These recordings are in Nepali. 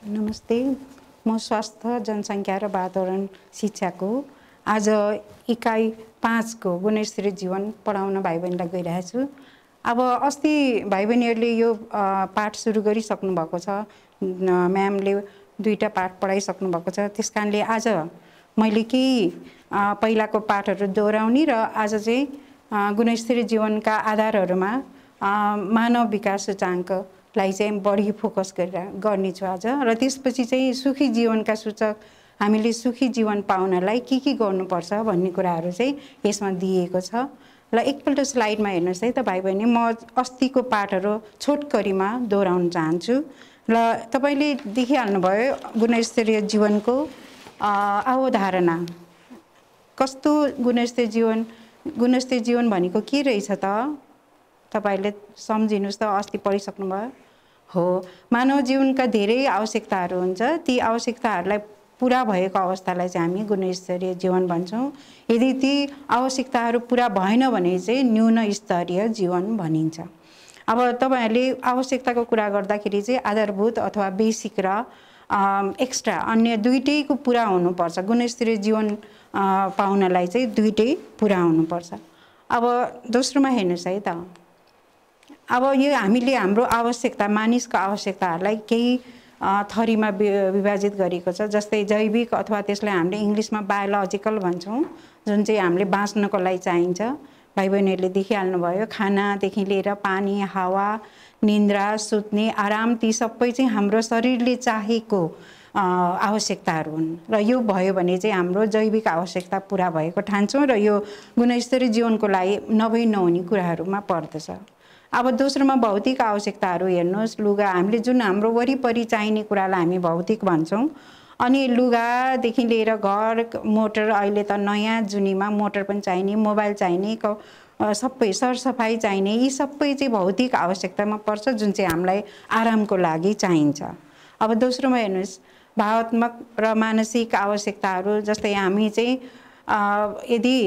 नमस्ते म स्वास्थ्य जनसङ्ख्या र वातावरण शिक्षाको आज इकाइ पाँचको गुणस्तरीय जीवन पढाउन भाइ बहिनीलाई गइरहेको छु। अब अस्ति भाइ बहिनीहरूले यो पाठ सुरु गरिसक्नु भएको छ। म्यामले दुईवटा पाठ पढाइसक्नु भएको छ। त्यस कारणले आज मैले केही पहिलाको पाठहरू दोहोऱ्याउने र आज चाहिँ गुणस्तरीय जीवनका आधारहरूमा मानव विकास सूचाङ्क लाई चाहिँ बढी फोकस गरेर गर्नेछु आज। र त्यसपछि चाहिँ सुखी जीवनका सूचक हामीले सुखी जीवन पाउनलाई के के गर्नुपर्छ भन्ने कुराहरू चाहिँ यसमा दिएको छ। ल एकपल्ट स्लाइडमा हेर्नुहोस् है त भाइ बहिनी म अस्तिको पाठहरू छोटकरीमा दोहोऱ्याउन चाहन्छु। र तपाईँले देखिहाल्नुभयो गुणस्तरीय जीवनको अवधारणा। कस्तो गुणस्तरीय जीवन गुणस्तरीय जीवन भनेको के रहेछ त? तपाईँहरूले सम्झिनुहोस् त अस्ति पढिसक्नुभयो हो। मानव जीवनका धेरै आवश्यकताहरू हुन्छ। ती आवश्यकताहरूलाई पुरा भएको अवस्थालाई चाहिँ हामी गुणस्तरीय जीवन भन्छौँ। यदि ती आवश्यकताहरू पुरा भएन भने चाहिँ न्यून स्तरीय जीवन भनिन्छ। अब तपाईँहरूले आवश्यकताको कुरा गर्दाखेरि चाहिँ आधारभूत अथवा बेसिक र एक्स्ट्रा अन्य दुइटैको पुरा हुनुपर्छ। गुणस्तरीय जीवन पाउनलाई चाहिँ दुइटै पुरा हुनुपर्छ। अब दोस्रोमा हेर्नुहोस् है त। अब यो हामीले हाम्रो आवश्यकता मानिसको आवश्यकताहरूलाई केही थरीमा विभाजित गरेको छ जस्तै जैविक अथवा त्यसलाई हामीले इङ्ग्लिसमा बायोलोजिकल भन्छौँ जुन चाहिँ हामीले बाँच्नको लागि चाहिन्छ। भाइ बहिनीहरूले देखिहाल्नुभयो खानादेखि लिएर पानी हावा निन्द्रा सुत्ने आराम ती सबै चाहिँ हाम्रो शरीरले चाहेको आवश्यकताहरू हुन्। र यो भयो भने चाहिँ हाम्रो जैविक आवश्यकता पुरा भएको ठान्छौँ र यो गुणस्तरीय जीवनको लागि नभई नहुने कुराहरूमा पर्दछ। अब दोस्रोमा भौतिक आवश्यकताहरू हेर्नुहोस् लुगा हामीले जुन हाम्रो वरिपरि चाहिने कुरालाई हामी भौतिक भन्छौँ अनि लुगादेखि लिएर घर मोटर अहिले त नयाँ जुनीमा मोटर पनि चाहिने मोबाइल चाहिने सबै सरसफाइ चाहिने यी सबै चाहिँ भौतिक आवश्यकतामा पर्छ जुन चाहिँ हामीलाई आरामको लागि चाहिन्छ। अब दोस्रोमा हेर्नुहोस् भावात्मक र मानसिक आवश्यकताहरू जस्तै हामी चाहिँ यदि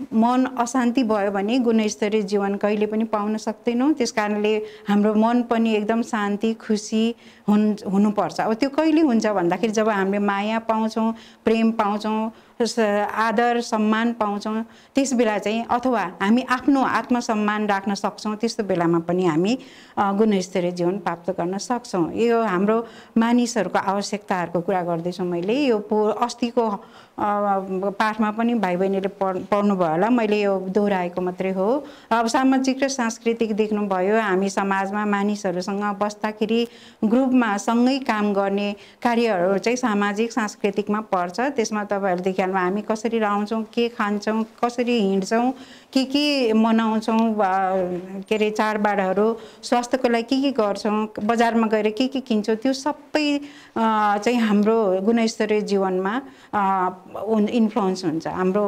मन अशान्ति भयो भने गुणस्तरीय जीवन कहिले पनि पाउन सक्दैनौँ। त्यस कारणले हाम्रो मन पनि एकदम शान्ति खुसी हुन् हुनुपर्छ। अब त्यो कहिले हुन्छ भन्दाखेरि जब हामीले माया पाउँछौँ प्रेम पाउँछौँ आदर सम्मान पाउँछौँ त्यस बेला चाहिँ अथवा हामी आफ्नो आत्मसम्मान राख्न सक्छौँ त्यस्तो बेलामा पनि हामी गुणस्तरीय जीवन प्राप्त गर्न सक्छौँ। यो हाम्रो मानिसहरूको आवश्यकताहरूको कुरा गर्दैछु मैले। यो अस्तिको पाठमा पनि भाइ बहिनीले पढ पढ्नुभयो होला। मैले यो दोहोऱ्याएको मात्रै हो। अब सामाजिक र सांस्कृतिक देख्नुभयो हामी समाजमा मानिसहरूसँग बस्दाखेरि ग्रुपमा सँगै काम गर्ने कार्यहरू चाहिँ सामाजिक सांस्कृतिकमा पर्छ। त्यसमा तपाईँहरू देखिहाल्नु हामी कसरी रहन्छौँ के खान्छौँ कसरी हिँड्छौँ के के मनाउँछौँ के अरे चाडबाडहरू स्वास्थ्यको लागि के के गर्छौँ बजारमा गएर के के किन्छौँ त्यो सबै चाहिँ हाम्रो गुणस्तरीय जीवनमा इन्फ्लुएन्स हुन्छ। हाम्रो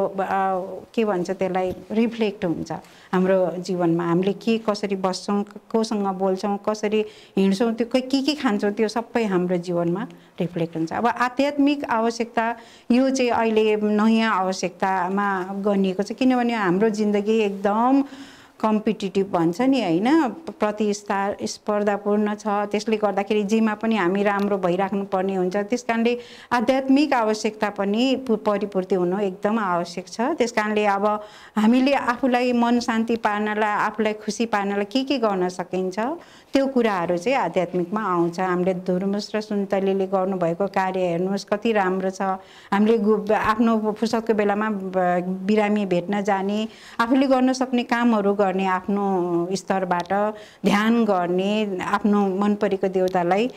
के भन्छ त्यसलाई रिफ्लेक्ट हुन्छ। हाम्रो जीवनमा हामीले के कसरी बस्छौँ कोसँग बोल्छौँ कसरी हिँड्छौँ त्यो के के खान्छौँ त्यो सबै हाम्रो जीवनमा रिफ्लेक्ट हुन्छ। अब आध्यात्मिक आवश्यकता यो चाहिँ अहिले नयाँ आवश्यकतामा गनिएको छ। किनभने हाम्रो जिन्दगी एकदम कम्पिटिटिभ भन्छ नि होइन? प्रतिस्था स्पर्धापूर्ण छ। त्यसले गर्दाखेरि जेमा पनि हामी राम्रो भइराख्नु पर्ने हुन्छ। त्यस कारणले आध्यात्मिक आवश्यकता पनि परिपूर्ति हुनु एकदम आवश्यक छ। त्यस कारणले अब हामीले आफूलाई मन शान्ति पार्नलाई आफूलाई खुसी पार्नलाई के के गर्न सकिन्छ? त्यो कुराहरू चाहिँ आध्यात्मिकमा आउँछ। हामीले धुर्मुस र सुन्तलीले गर्नुभएको कार्य हेर्नुहोस् कति राम्रो छ। हामीले आफ्नो फुर्सदको बेलामा बिरामी भेट्न जाने आफूले गर्न सक्ने कामहरू गर्ने आफ्नो स्तरबाट ध्यान गर्ने आफ्नो मन परेको देउतालाई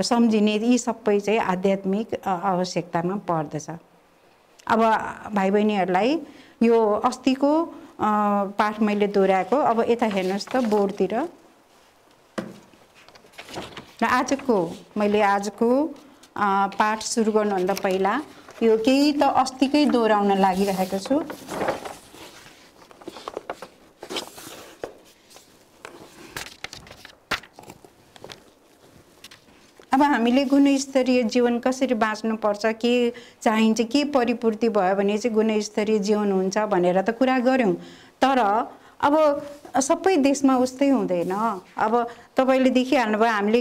सम्झिने यी सबै चाहिँ आध्यात्मिक आवश्यकतामा पर्दछ। अब भाइ बहिनीहरूलाई यो अस्तिको पाठ मैले दोहोऱ्याएको अब यता हेर्नुहोस् त बोर्डतिर। र आजको मैले आजको पाठ सुरु गर्नुभन्दा पहिला यो केही त अस्तिकै दोहोऱ्याउन लागिरहेको छु। अब हामीले गुणस्तरीय जीवन कसरी बाँच्नुपर्छ के चाहिन्छ के परिपूर्ति भयो भने चाहिँ गुणस्तरीय जीवन हुन्छ भनेर त कुरा गऱ्यौँ। तर अब सबै देशमा उस्तै हुँदैन। अब तपाईँले देखिहाल्नुभयो हामीले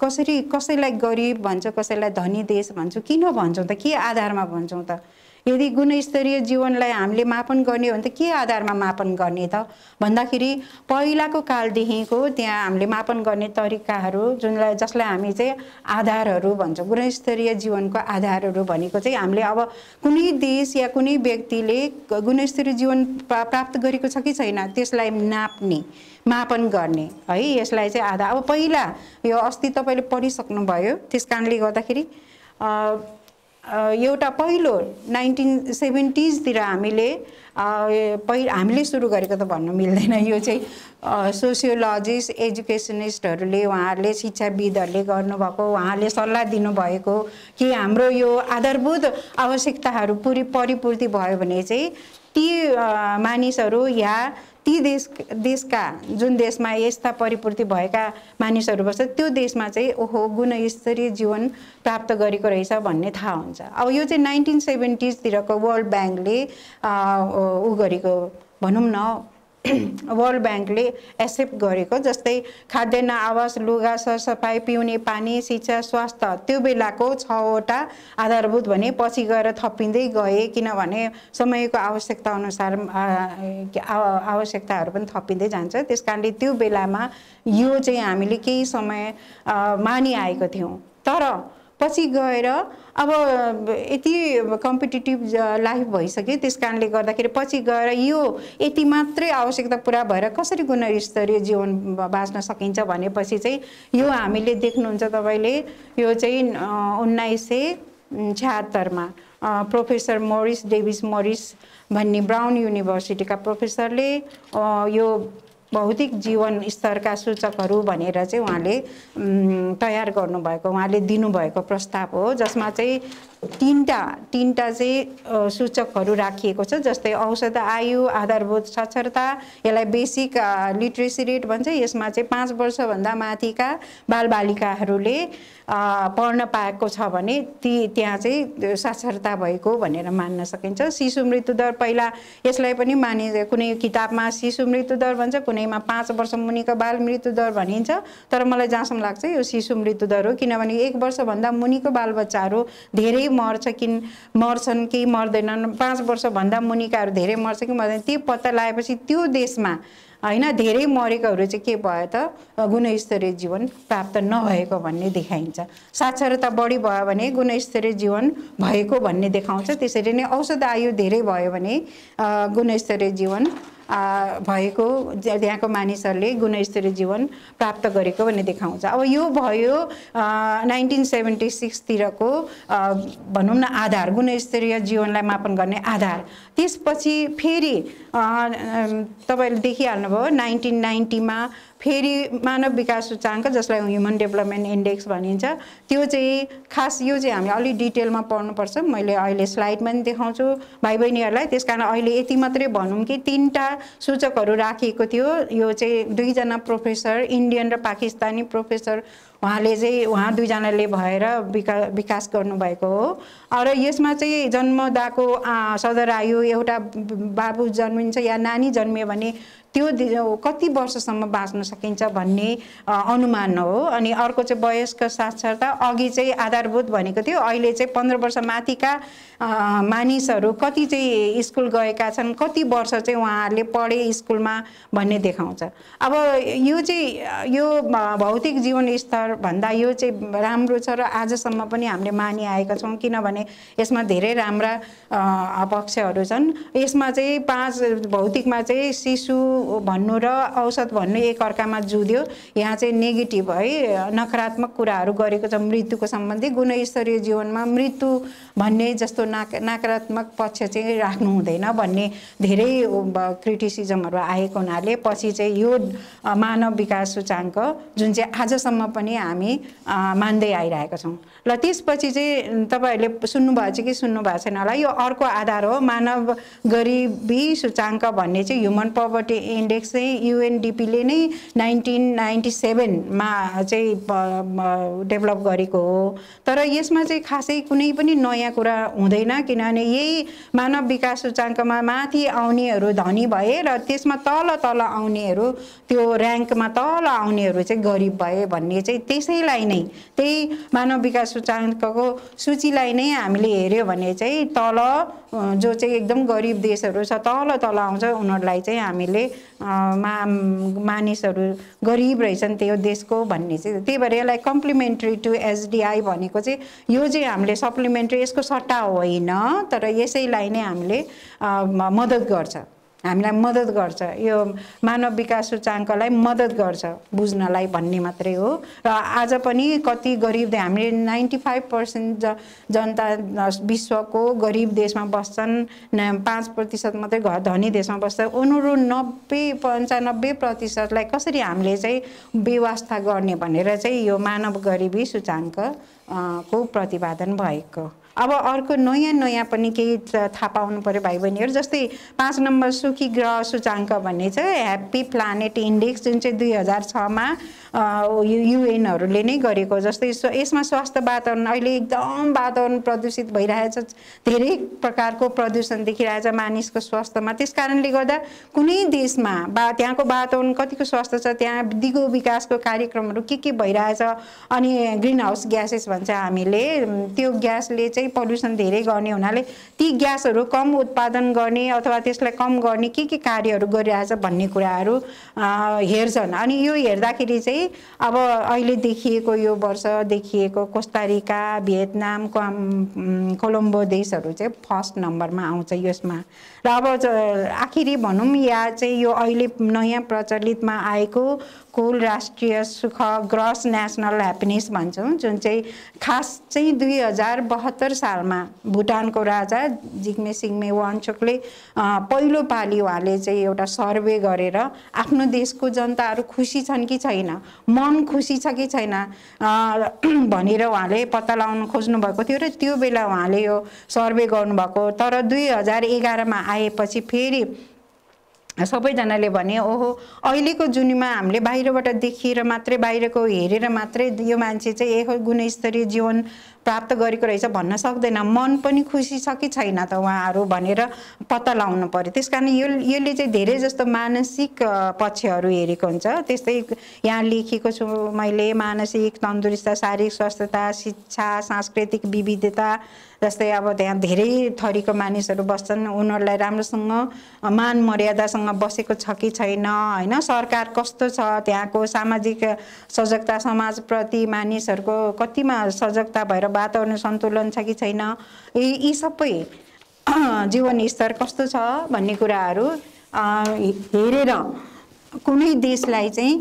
कसरी कसैलाई गरिब भन्छ कसैलाई धनी देश भन्छौँ। किन भन्छौँ त? के आधारमा भन्छौँ त? यदि गुणस्तरीय जीवनलाई हामीले मापन गर्ने हो भने त के आधारमा मापन गर्ने त? भन्दाखेरि पहिलाको कालदेखिको त्यहाँ हामीले मापन गर्ने तरिकाहरू जुनलाई जसलाई हामी चाहिँ आधारहरू भन्छौँ। गुणस्तरीय जीवनको आधारहरू भनेको चाहिँ हामीले अब कुनै देश या कुनै व्यक्तिले गुणस्तरीय जीवन प्राप्त गरेको छ कि छैन त्यसलाई नाप्ने मापन गर्ने है यसलाई चाहिँ आधार। अब पहिला यो अस्ति तपाईँले पढिसक्नुभयो त्यस कारणले गर्दाखेरि एउटा पहिलो नाइन्टिन सेभेन्टिजतिर हामीले पहि हामीले सुरु गरेको त भन्नु मिल्दैन। यो चाहिँ सोसियोलोजिस्ट एजुकेसनिस्टहरूले उहाँहरूले शिक्षाविदहरूले गर्नुभएको उहाँले सल्लाह दिनुभएको कि हाम्रो यो आधारभूत आवश्यकताहरू पुरी परिपूर्ति भयो भने चाहिँ ती मानिसहरू या ती देश देशका जुन देशमा यस्ता परिपूर्ति भएका मानिसहरू बस्छ त्यो देशमा चाहिँ ओहो गुणस्तरीय जीवन प्राप्त गरेको रहेछ भन्ने थाहा हुन्छ। अब यो चाहिँ नाइन्टिन सेभेन्टिजतिरको वर्ल्ड ब्याङ्कले ऊ गरेको भनौँ न वर्ल्ड ब्याङ्कले एक्सेप्ट गरेको जस्तै खाद्यान्न आवास लुगा सरसफाइ पिउने पानी शिक्षा स्वास्थ्य त्यो बेलाको छवटा आधारभूत भने पछि गएर थपिँदै गए किनभने समयको आवश्यकता अनुसार आवश्यकताहरू पनि थपिँदै जान्छ। त्यस कारणले त्यो बेलामा यो चाहिँ हामीले केही समय मानिआएको थियौँ। तर पछि गएर अब यति कम्पिटेटिभ लाइफ भइसक्यो। त्यस कारणले गर्दाखेरि पछि गएर यो यति मात्रै आवश्यकता पुरा भएर कसरी गुणस्तरीय जीवन बाँच्न सकिन्छ भनेपछि चाहिँ यो हामीले देख्नुहुन्छ तपाईँले। यो चाहिँ उन्नाइस सय छ्यात्तरमा प्रोफेसर मोरिस डेभिस मोरिस भन्ने ब्राउन युनिभर्सिटीका प्रोफेसरले यो भौतिक जीवन स्तरका सूचकहरू भनेर चाहिँ उहाँले तयार गर्नुभएको उहाँले दिनुभएको प्रस्ताव हो जसमा चाहिँ तिनवटा तिनवटा चाहिँ सूचकहरू राखिएको छ जस्तै औषध आयु आधारभूत साक्षरता यसलाई बेसिक लिट्रेसी रेट भन्छ यसमा चाहिँ पाँच वर्षभन्दा माथिका बालबालिकाहरूले पढ्न पाएको छ भने ती त्यहाँ चाहिँ साक्षरता भएको भनेर मान्न सकिन्छ। शिशु मृत्युदर पहिला यसलाई पनि मानि कुनै किताबमा शिशु मृत्युदर भन्छ कुनैमा पाँच वर्ष मुनिको बाल मृत्युदर भनिन्छ तर मलाई जहाँसम्म लाग्छ यो शिशु मृत्युदर हो किनभने एक वर्षभन्दा मुनिको बालबच्चाहरू धेरै मर्छ कि मर्छन् केही मर्दैनन्। पाँच वर्षभन्दा मुनिकाहरू धेरै मर्छ कि मर्दैन। त्यो पत्ता लगाएपछि त्यो देशमा होइन धेरै मरेकोहरू चाहिँ के भयो त? गुणस्तरीय जीवन प्राप्त नभएको भन्ने देखाइन्छ। साक्षरता बढी भयो भने गुणस्तरीय जीवन भएको भन्ने देखाउँछ। त्यसरी नै औषध आयु धेरै भयो भने गुणस्तरीय जीवन भएको त्यहाँको मानिसहरूले गुणस्तरीय जीवन प्राप्त गरेको भन्ने देखाउँछ। अब यो भयो नाइन्टिन सेभेन्टी सिक्सतिरको भनौँ न आधार गुणस्तरीय जीवनलाई मापन गर्ने आधार। त्यसपछि फेरि तपाईँले देखिहाल्नुभयो नाइन्टिन नाइन्टीमा फेरि मानव विकास सूचाङ्क जसलाई ह्युमन डेभलपमेन्ट इन्डेक्स भनिन्छ त्यो चाहिँ खास यो चाहिँ हामी अलिक डिटेलमा पढ्नुपर्छ। मैले अहिले स्लाइडमा पनि देखाउँछु भाइ बहिनीहरूलाई त्यस कारण अहिले यति मात्रै भनौँ कि तिनवटा सूचकहरू राखिएको थियो। यो चाहिँ दुईजना प्रोफेसर इन्डियन र पाकिस्तानी प्रोफेसर उहाँले चाहिँ उहाँ दुईजनाले भएर विका विकास गर्नुभएको हो। र यसमा चाहिँ जन्मदाको सदर आयु एउटा बाबु जन्मिन्छ या नानी जन्मियो भने त्यो कति वर्षसम्म बाँच्न सकिन्छ भन्ने अनुमान हो। अनि अर्को चाहिँ वयस्क साक्षरता अघि चाहिँ आधारभूत भनेको थियो। अहिले चाहिँ पन्ध्र वर्ष माथिका मानिसहरू कति चाहिँ स्कुल गएका छन् कति वर्ष चाहिँ उहाँहरूले पढे स्कुलमा भन्ने देखाउँछ। अब यो चाहिँ यो भौतिक जीवन स्तरभन्दा यो चाहिँ राम्रो छ र आजसम्म पनि हामीले मानिआएका छौँ किनभने यसमा धेरै राम्रा पक्षहरू छन्। यसमा चाहिँ पाँच भौतिकमा चाहिँ शिशु भन्नु र औसत भन्नु एक अर्कामा जुध्यो। यहाँ चाहिँ नेगेटिभ है नकारात्मक कुराहरू गरेको छ मृत्युको सम्बन्धी। गुणस्तरीय जीवनमा मृत्यु भन्ने जस्तो नाक नकारात्मक पक्ष चाहिँ राख्नु हुँदैन भन्ने धेरै क्रिटिसिजमहरू आएको हुनाले पछि चाहिँ यो मानव विकास सूचाङ्क जुन चाहिँ आजसम्म पनि हामी मान्दै आइरहेका छौँ। ल त्यसपछि चाहिँ तपाईँहरूले सुन्नुभएको छ कि सुन्नु भएको छैन होला? यो अर्को आधार हो मानव गरिबी सूचाङ्क भन्ने चाहिँ ह्युमन पोभर्टी इन्डेक्स चाहिँ युएनडिपीले नै नाइन्टिन नाइन्टी सेभेनमा चाहिँ डेभलप गरेको हो। तर यसमा चाहिँ खासै कुनै पनि नयाँ कुरा हुँदैन किनभने यही मानव विकास सूचाङ्कमा माथि आउनेहरू धनी भए र त्यसमा तल तल आउनेहरू त्यो ऱ्याङ्कमा तल आउनेहरू चाहिँ गरिब भए भन्ने चाहिँ त्यसैलाई नै त्यही मानव विकास सूचाङ्कको सूचीलाई नै हामीले हेऱ्यो भने चाहिँ तल जो चाहिँ एकदम गरिब देशहरू छ तल तल आउँछ उनीहरूलाई चाहिँ हामीले मा मानिसहरू गरिब रहेछन् त्यो देशको भन्ने चाहिँ। त्यही भएर यसलाई कम्प्लिमेन्ट्री टु एसडिआई भनेको चाहिँ यो चाहिँ हामीले सप्लिमेन्ट्री यसको सट्टा होइन तर यसैलाई नै हामीले मद्दत गर्छ। हामीलाई मद्दत गर्छ। यो मानव विकास सूचाङ्कलाई मद्दत गर्छ बुझ्नलाई भन्ने मात्रै हो। र आज पनि कति गरिब हामीले नाइन्टी फाइभ पर्सेन्ट ज जनता विश्वको गरिब देशमा बस्छन्। पाँच प्रतिशत मात्रै घर धनी देशमा बस्छ उनीहरू नब्बे पन्चानब्बे प्रतिशतलाई कसरी हामीले चाहिँ व्यवस्था गर्ने भनेर चाहिँ यो मानव गरिबी सूचाङ्क को प्रतिपादन भएको। अब अर्को नयाँ नयाँ पनि केही थाहा पाउनु पऱ्यो भाइ बहिनीहरू जस्तै पाँच नम्बर सुखी ग्रह सूचाङ्क भन्ने चाहिँ ह्याप्पी प्लानेट इन्डेक्स जुन चाहिँ दुई हजार छमा युएनहरूले नै गरेको जस्तै यसमा स्वास्थ्य वातावरण अहिले एकदम वातावरण प्रदूषित भइरहेछ धेरै प्रकारको प्रदूषण देखिरहेछ मानिसको स्वास्थ्यमा। त्यस कारणले गर्दा कुनै देशमा बा त्यहाँको वातावरण कतिको स्वास्थ्य छ त्यहाँ दिगो विकासको कार्यक्रमहरू के के भइरहेछ अनि ग्रिन हाउस ग्यासेस भन्छ हामीले त्यो ग्यासले चाहिँ पल्युसन धेरै गर्ने हुनाले ती ग्यासहरू कम उत्पादन गर्ने अथवा त्यसलाई कम गर्ने के के कार्यहरू गरिरहेछ भन्ने कुराहरू हेर्छन्। अनि यो हेर्दाखेरि चाहिँ अब अहिले देखिएको यो वर्ष देखिएको कोस्टारिका भियतनाम कोलम्बो देशहरू चाहिँ फर्स्ट नम्बरमा आउँछ यसमा। र अब आखिरी भनौँ या चाहिँ यो अहिले नयाँ प्रचलितमा आएको कुल राष्ट्रिय सुख ग्रस नेसनल ह्याप्पिनेस भन्छौँ जुन चाहिँ खास चाहिँ दुई हजार बहत्तर सालमा भुटानको राजा जिग्मे सिङ्मे वाङचोकले पहिलो पालि उहाँले चाहिँ एउटा सर्वे गरेर आफ्नो देशको जनताहरू खुसी छन् कि छैन मन खुसी छ कि छैन भनेर उहाँले पत्ता लगाउनु खोज्नु भएको थियो र त्यो बेला उहाँले यो सर्वे गर्नुभएको तर दुई हजार एघारमा आएपछि फेरि सबैजनाले भने ओहो अहिलेको जुनीमा हामीले बाहिरबाट देखिएर मात्रै बाहिरको हेरेर मात्रै यो मान्छे चाहिँ एक गुणस्तरीय जीवन प्राप्त गरेको रहेछ भन्न सक्दैन। मन पनि खुसी छ कि छैन त उहाँहरू? भनेर पत्ता लगाउनु पऱ्यो त्यस कारण यो यसले चाहिँ धेरै जस्तो मानसिक पक्षहरू हेरेको हुन्छ। त्यस्तै यहाँ लेखेको छु मैले मानसिक तन्दुरुस्त शारीरिक स्वस्थता शिक्षा सांस्कृतिक विविधता जस्तै अब त्यहाँ धेरै थरीको मानिसहरू बस्छन्। उनीहरूलाई राम्रोसँग मान मर्यादासँग बसेको छ कि छैन होइन? सरकार कस्तो छ त्यहाँको सामाजिक सजगता समाजप्रति मानिसहरूको कतिमा सजगता भएर वातावरण सन्तुलन छ कि छैन? यी सबै जीवन स्तर कस्तो छ भन्ने कुराहरू हेरेर कुनै देशलाई चाहिँ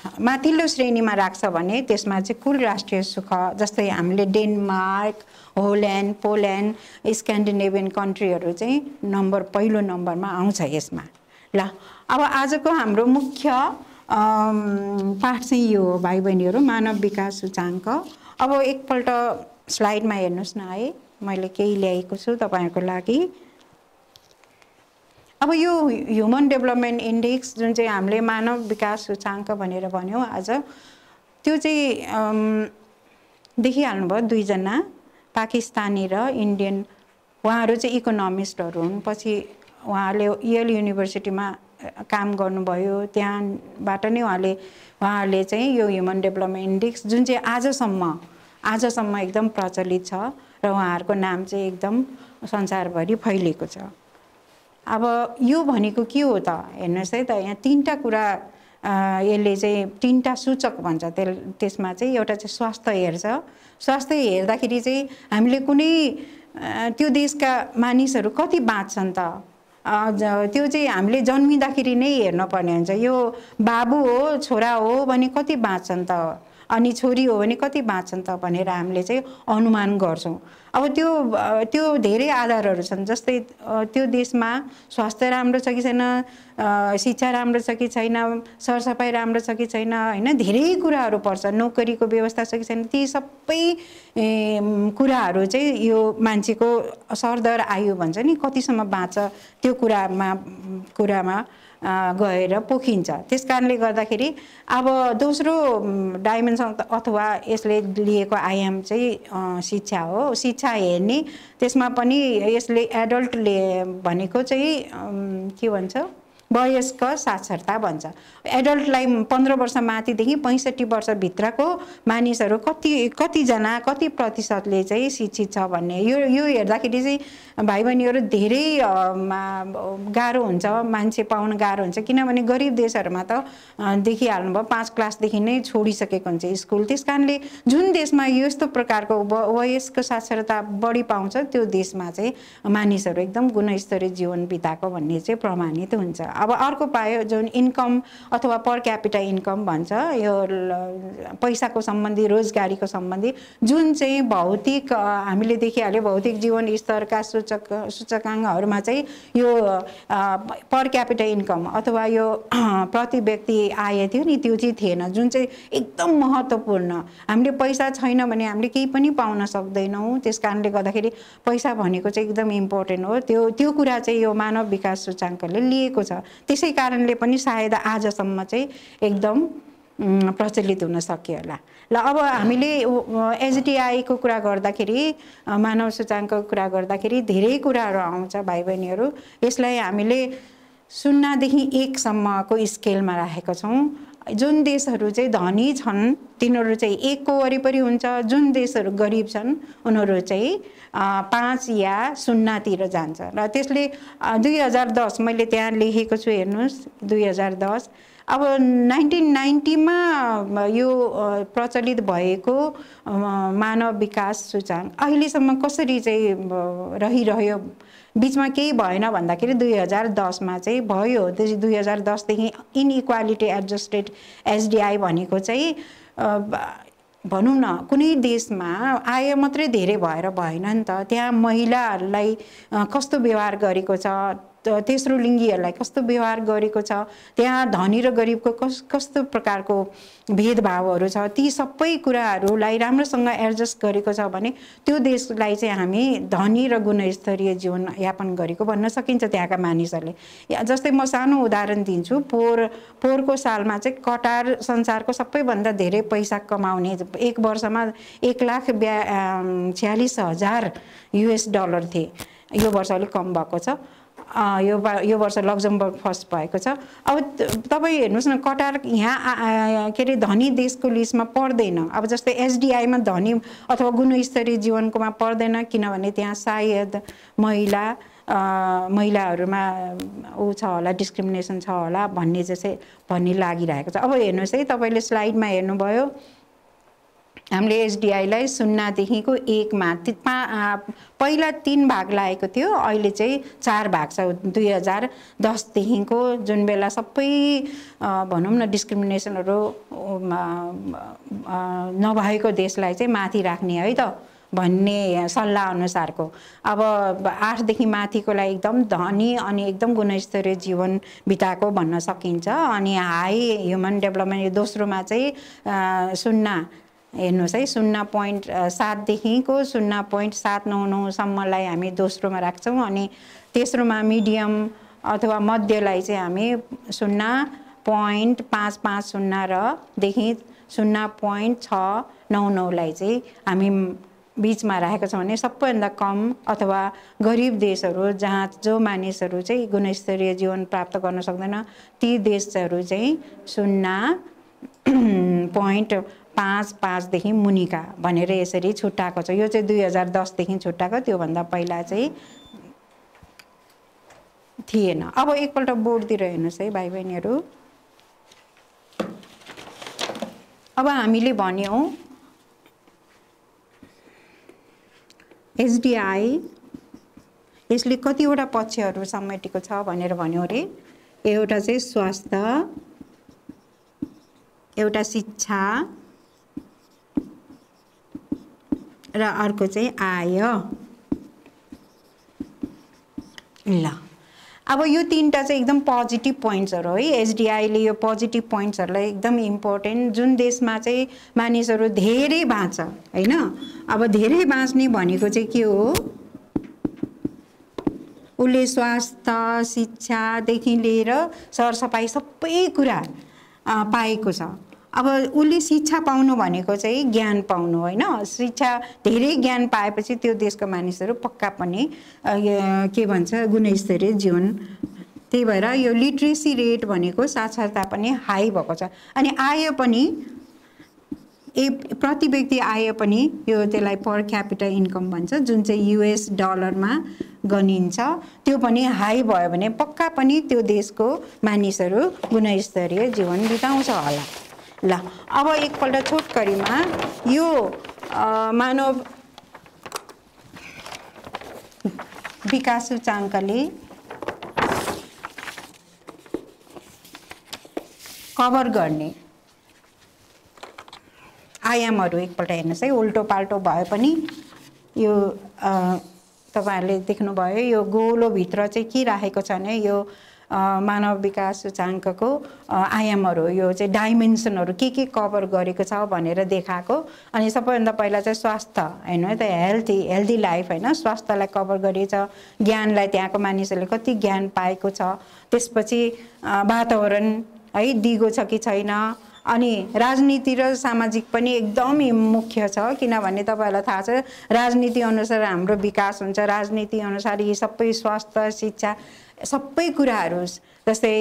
माथिल्लो श्रेणीमा राख्छ भने त्यसमा चाहिँ कुल राष्ट्रिय सुख जस्तै हामीले डेनमार्क होल्यान्ड पोल्यान्ड स्क्यान्डिनेभियन कन्ट्रीहरू चाहिँ नम्बर पहिलो नम्बरमा आउँछ यसमा। ल अब आजको हाम्रो मुख्य पाठ चाहिँ यो हो भाइ बहिनीहरू मानव विकास सूचाङ्क। अब एकपल्ट स्लाइडमा हेर्नुहोस् न है मैले केही ल्याएको छु तपाईँहरूको लागि। अब यो ह्युमन डेभलपमेन्ट इन्डेक्स जुन चाहिँ हामीले मानव विकास सूचाङ्क भनेर भन्यौँ आज त्यो चाहिँ देखिहाल्नुभयो दुईजना पाकिस्तानी र इन्डियन। उहाँहरू चाहिँ इकोनोमिस्टहरू हुन्। पछि उहाँले यल युनिभर्सिटीमा काम गर्नुभयो। त्यहाँबाट नै उहाँले उहाँहरूले चाहिँ यो ह्युमन डेभलपमेन्ट इन्डेक्स जुन चाहिँ आजसम्म आजसम्म एकदम प्रचलित छ र उहाँहरूको नाम चाहिँ एकदम संसारभरि फैलिएको छ। अब यो भनेको के हो त? हेर्नुहोस् है त यहाँ तिनवटा कुरा यसले चाहिँ तिनवटा सूचक भन्छ। त्यस त्यसमा चाहिँ एउटा चाहिँ स्वास्थ्य हेर्छ। स्वास्थ्य हेर्दाखेरि चाहिँ हामीले कुनै त्यो देशका मानिसहरू कति बाँच्छन् त? त्यो चाहिँ हामीले जन्मिँदाखेरि नै हेर्नुपर्ने हुन्छ। यो बाबु हो छोरा हो भने कति बाँच्छन् त? अनि छोरी हो भने कति बाँच्छन् त भनेर हामीले चाहिँ अनुमान गर्छौँ। अब त्यो त्यो धेरै आधारहरू छन् जस्तै त्यो देशमा स्वास्थ्य राम्रो छ कि छैन शिक्षा राम्रो छ कि छैन सरसफाइ राम्रो छ कि छैन होइन धेरै कुराहरू पर्छ। नोकरीको व्यवस्था छ कि छैन ती सबै कुराहरू चाहिँ यो मान्छेको सरदर आयु भन्छ नि कतिसम्म बाँच्छ त्यो कुरामा कुरामा। गएर पोखिन्छ। त्यस कारणले गर्दाखेरि अब दोस्रो डाइमेन्सन अथवा यसले लिएको आयाम चाहिँ शिक्षा हो। शिक्षा हेर्ने त्यसमा पनि यसले एडल्टले भनेको चाहिँ के भन्छ? वयस्क साक्षरता भन्छ। एडल्टलाई पन्ध्र वर्ष माथिदेखि पैँसठी वर्षभित्रको मानिसहरू कति कतिजना कति प्रतिशतले चाहिँ शिक्षित छ भन्ने यो यो हेर्दाखेरि चाहिँ भाइ बहिनीहरू धेरै गाह्रो हुन्छ मान्छे पाउन गाह्रो हुन्छ। किनभने गरिब देशहरूमा त देखिहाल्नु भयो पाँच क्लासदेखि नै छोडिसकेको हुन्छ स्कुल। त्यस कारणले जुन देशमा यस्तो प्रकारको वयस्क साक्षरता बढी पाउँछ त्यो देशमा चाहिँ मानिसहरू एकदम गुणस्तरीय जीवन बिताएको भन्ने चाहिँ प्रमाणित हुन्छ। अब अर्को पायो जुन इन्कम अथवा पर क्यापिटा इन्कम भन्छ यो पैसाको सम्बन्धी रोजगारीको सम्बन्धी जुन चाहिँ भौतिक हामीले देखिहाल्यो भौतिक जीवन स्तरका सूचक सूचकाङ्कहरूमा चाहिँ यो पर क्यापिटा इन्कम अथवा यो प्रति व्यक्ति आय थियो नि त्यो चाहिँ थिएन। जुन चाहिँ एकदम महत्त्वपूर्ण। हामीले पैसा छैन भने हामीले केही पनि पाउन सक्दैनौँ। त्यस कारणले गर्दाखेरि पैसा भनेको चाहिँ एकदम इम्पोर्टेन्ट हो। त्यो त्यो कुरा चाहिँ यो मानव विकास सूचाङ्कले लिएको छ। त्यसै कारणले पनि सायद आजसम्म चाहिँ एकदम प्रचलित हुन सक्यो होला। ल अब हामीले एचडिआईको कुरा गर्दाखेरि मानव सूचाङ्कको कुरा गर्दाखेरि धेरै कुराहरू आउँछ भाइ बहिनीहरू यसलाई हामीले शून्यदेखि एकसम्मको स्केलमा राखेका छौँ। जुन देशहरू चाहिँ धनी छन् तिनीहरू चाहिँ एकको वरिपरि हुन्छ। जुन देशहरू गरिब छन् उनीहरू चाहिँ पाँच या शून्यतिर जान्छ। र त्यसले दुई हजार दस मैले त्यहाँ लेखेको छु हेर्नुहोस्। दुई हजार दस अब नाइन्टिन नाइन्टीमा यो प्रचलित भएको मानव विकास सूचाङ्क अहिलेसम्म कसरी चाहिँ रहिरह्यो? बिचमा केही भएन भन्दाखेरि दुई हजार दसमा चाहिँ भयो। दुई हजार दसदेखि इनइक्वालिटी एडजस्टेड एसडिआई भनेको चाहिँ भनौँ न कुनै देशमा आय मात्रै धेरै भएर भएन नि त। त्यहाँ महिलाहरूलाई कस्तो व्यवहार गरेको छ? तेस्रो लिङ्गीहरूलाई कस्तो व्यवहार गरेको छ? त्यहाँ धनी र गरिबको कस कस्तो प्रकारको भेदभावहरू छ? ती सबै कुराहरूलाई राम्रोसँग एडजस्ट गरेको छ भने त्यो देशलाई चाहिँ हामी धनी र गुणस्तरीय जीवनयापन गरेको भन्न सकिन्छ त्यहाँका मानिसहरूले। जस्तै म सानो उदाहरण दिन्छु पोहोर पोहोरको सालमा चाहिँ कटार संसारको सबैभन्दा धेरै पैसा कमाउने एक वर्षमा एक लाख ब्या छ्यालिस हजार युएस डलर थिए। यो वर्ष अलिक कम भएको छ। यो यो वर्ष लग्जमबर्ग फर्स्ट भएको छ। अब तपाईँ हेर्नुहोस् न कटार यहाँ के अरे धनी देशको लिस्टमा पर्दैन। अब जस्तै एसडिआईमा धनी अथवा गुणस्तरीय जीवनकोमा पर्दैन किनभने त्यहाँ सायद महिला महिलाहरूमा ऊ छ होला डिस्क्रिमिनेसन छ होला भन्ने जस्तै भन्ने लागिरहेको छ। अब हेर्नुहोस् है तपाईँले स्लाइडमा हेर्नुभयो हामीले एसडिआईलाई शून्यदेखिको एकमा पहिला तिन भाग लागेको थियो। अहिले चाहिँ चार भाग छ। दुई हजार दसदेखिको जुन बेला सबै भनौँ न डिस्क्रिमिनेसनहरू नभएको देशलाई चाहिँ माथि राख्ने है त भन्ने सल्लाह अनुसारको। अब आठदेखि माथिकोलाई एकदम धनी अनि एकदम गुणस्तरीय जीवन बिताएको भन्न सकिन्छ। अनि हाई ह्युमन डेभलपमेन्ट दोस्रोमा चाहिँ शून्य हेर्नुहोस् है शून्य पोइन्ट सातदेखिको शून्य पोइन्ट सात नौ नौसम्मलाई हामी दोस्रोमा राख्छौँ अनि तेस्रोमा मिडियम अथवा मध्यलाई चाहिँ हामी शून्य पोइन्ट पाँच पाँच शून्य रदेखि शून्य पोइन्ट छ नौ नौलाई चाहिँ हामी बिचमा राखेका छौँ भने सबैभन्दा कम अथवा गरिब देशहरू जहाँ जो मानिसहरू चाहिँ गुणस्तरीय जीवन प्राप्त गर्न सक्दैन ती देशहरू चाहिँ शून्य पोइन्ट पाँच पाँचदेखि मुनिका भनेर यसरी छुट्टाएको छ। यो चाहिँ दुई हजार दसदेखि छुट्टाएको त्योभन्दा पहिला चाहिँ थिएन। अब एकपल्ट बोर्डतिर हेर्नुहोस् है भाइ बहिनीहरू अब हामीले भन्यौँ एसडिआई यसले कतिवटा पक्षहरू समेटेको छ भनेर भन्यो अरे। एउटा चाहिँ स्वास्थ्य एउटा शिक्षा र अर्को चाहिँ आय। ल। अब यो तिनवटा चाहिँ एकदम पोजिटिभ पोइन्ट्सहरू है एसडिआईले यो पोजिटिभ पोइन्ट्सहरूलाई एकदम इम्पोर्टेन्ट जुन देशमा चाहिँ मानिसहरू धेरै बाँच्छ होइन? अब धेरै बाँच्ने भनेको चाहिँ के हो? उसले स्वास्थ्य शिक्षादेखि लिएर सरसफाइ सबै कुरा पाएको छ। अब उसले शिक्षा पाउनु भनेको चाहिँ ज्ञान पाउनु होइन। शिक्षा धेरै ज्ञान पाएपछि त्यो देशको मानिसहरू पक्का पनि के भन्छ गुणस्तरीय जीवन। त्यही भएर यो लिट्रेसी रेट भनेको साक्षरता पनि हाई भएको छ। अनि आयो पनि ए प्रति व्यक्ति आयो पनि यो त्यसलाई पर क्यापिटल इन्कम भन्छ जुन चाहिँ युएस डलरमा गनिन्छ। त्यो पनि हाई भयो भने पक्का पनि त्यो देशको मानिसहरू गुणस्तरीय जीवन बिताउँछ होला। ल अब एकपल्ट छोटकरीमा यो मानव विकास सूचाङ्कले कभर गर्ने आयामहरू एकपल्ट हेर्नुहोस् है उल्टो पाल्टो भए पनि यो तपाईँहरूले देख्नुभयो यो गोलोभित्र चाहिँ के राखेको छ भने यो मानव विकास सूचाङ्कको आयामहरू यो चाहिँ डाइमेन्सनहरू के के कभर गरेको छ भनेर देखाएको। अनि सबैभन्दा पहिला चाहिँ स्वास्थ्य होइन त हेल्थी हेल्दी लाइफ होइन स्वास्थ्यलाई कभर गरिएछ। ज्ञानलाई त्यहाँको मानिसहरूले कति ज्ञान पाएको छ। त्यसपछि वातावरण है दिगो छ कि छैन। अनि राजनीति र सामाजिक पनि एकदम मुख्य छ किनभने तपाईँहरूलाई थाहा छ राजनीति अनुसार हाम्रो विकास हुन्छ। राजनीति अनुसार यी सबै स्वास्थ्य शिक्षा सबै कुराहरू जस्तै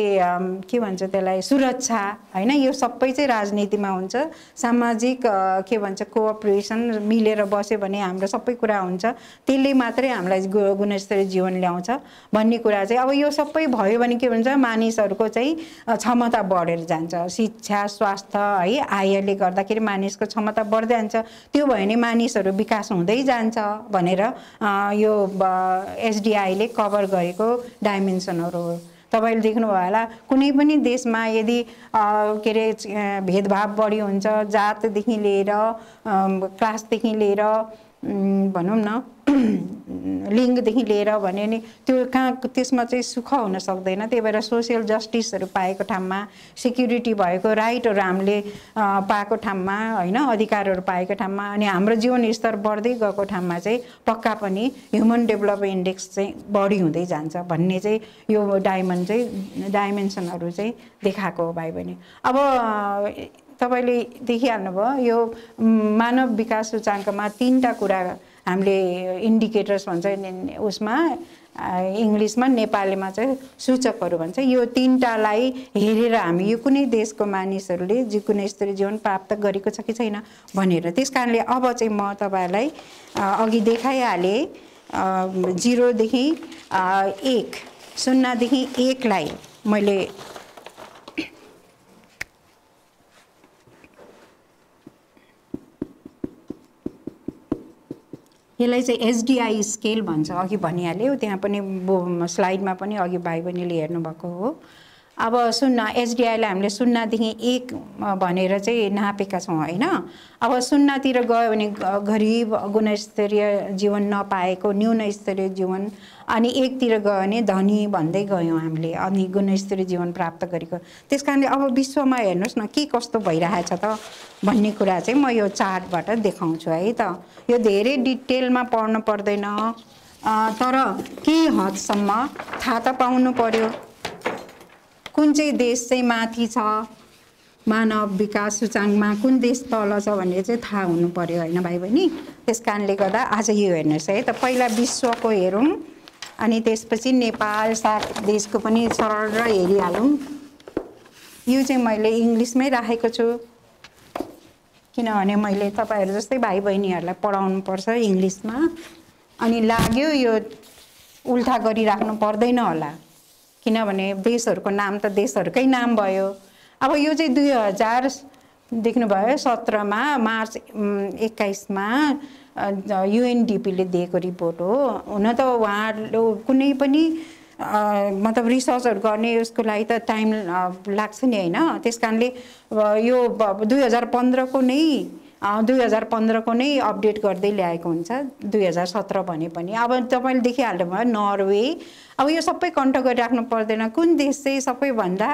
के भन्छ त्यसलाई सुरक्षा होइन? यो सबै चाहिँ राजनीतिमा हुन्छ। सामाजिक के भन्छ कोअपरेसन मिलेर बस्यो भने हाम्रो सबै कुरा हुन्छ। त्यसले मात्रै हामीलाई गुणस्तरीय जीवन ल्याउँछ भन्ने कुरा चाहिँ। अब यो सबै भयो भने के भन्छ मानिसहरूको चाहिँ क्षमता बढेर जान्छ। शिक्षा स्वास्थ्य है आयले गर्दाखेरि मानिसको क्षमता बढ्दै जान्छ। त्यो भयो भने मानिसहरू विकास हुँदै जान्छ भनेर यो एसडिआईले कभर गरेको डाइमेन्सनहरू हो। तपाईँले देख्नुभयो होला। कुनै पनि देशमा यदि के अरे भेदभाव बढी हुन्छ जातदेखि लिएर क्लासदेखि लिएर भनौँ न लिङ्गदेखि लिएर भन्यो भने त्यो कहाँ त्यसमा चाहिँ सुख हुन सक्दैन। त्यही भएर सोसियल जस्टिसहरू पाएको ठाउँमा सिक्युरिटी भएको राइटहरू हामीले पाएको ठाउँमा होइन अधिकारहरू पाएको ठाउँमा अनि हाम्रो जीवन स्तर बढ्दै गएको ठाउँमा चाहिँ पक्का पनि ह्युमन डेभलपमेन्ट इन्डेक्स चाहिँ बढी हुँदै जान्छ भन्ने चाहिँ यो डायमन्ड चाहिँ डाइमेन्सनहरू चाहिँ देखाएको हो भाइ बहिनी। अब तपाईँले देखिहाल्नुभयो यो मानव विकास सूचाङ्कमा तिनवटा कुरा हामीले इन्डिकेटर्स भन्छ उसमा इङ्ग्लिसमा नेपालीमा चाहिँ सूचकहरू भन्छ। यो तिनवटालाई हेरेर हामी यो कुनै देशको मानिसहरूले जी कुनै स्तरीय जीवन प्राप्त गरेको छ कि छैन भनेर। त्यस कारणले अब चाहिँ म तपाईँहरूलाई अघि देखाइहालेँ जिरोदेखि एक शून्यदेखि एकलाई मैले यसलाई चाहिँ एसडिआई स्केल भन्छ। अघि भनिहाल्यो त्यहाँ पनि स्लाइडमा पनि अघि भाइ बहिनीले हेर्नुभएको हो। अब शून्य एसडिआईलाई हामीले शून्यदेखि एक भनेर चाहिँ नापेका छौँ होइन? अब शून्यतिर गयो भने गरिब गुणस्तरीय जीवन नपाएको न्यून स्तरीय जीवन अनि एकतिर गयो भने धनी भन्दै गयौँ हामीले अनि गुणस्तरीय जीवन प्राप्त गरेको। त्यस कारणले अब विश्वमा हेर्नुहोस् न के कस्तो भइरहेछ त भन्ने कुरा चाहिँ म यो चार्टबाट देखाउँछु है त। यो धेरै डिटेलमा पढ्नु पर्दैन तर केही हदसम्म थाहा त पाउनु पर्यो। कुन चाहिँ देश चाहिँ माथि छ? मानव विकास सूचाङ्कमा कुन देश तल छ भन्ने चाहिँ थाहा हुनु पऱ्यो होइन भाइ बहिनी त्यस कारणले गर्दा आज यो हेर्नुहोस् है त पहिला विश्वको हेरौँ अनि त्यसपछि नेपाल सात देशको पनि सरल र हेरिहालौँ। यो चाहिँ मैले इङ्ग्लिसमै राखेको छु। किनभने मैले तपाईँहरू जस्तै भाइ बहिनीहरूलाई पढाउनु पर्छ इङ्ग्लिसमा। अनि लाग्यो यो उल्था गरिराख्नु पर्दैन होला। किनभने देशहरूको नाम त देशहरूकै नाम भयो। अब यो चाहिँ दुई हजार देख्नुभयो सत्रमा मार्च एक्काइसमा युएनडिपीले दिएको रिपोर्ट हो। हुन त उहाँहरू कुनै पनि मतलब रिसर्चहरू गर्ने उसको लागि त टाइम लाग्छ नि होइन। त्यस कारणले यो दुई हजार पन्ध्रको नै दुई हजार पन्ध्रको नै अपडेट गर्दै ल्याएको हुन्छ। दुई हजार सत्र भने पनि। अब तपाईँले देखिहाल्नुभयो नर्वे। अब यो सबै कन्ट गरिराख्नु पर्दैन। कुन देश चाहिँ सबैभन्दा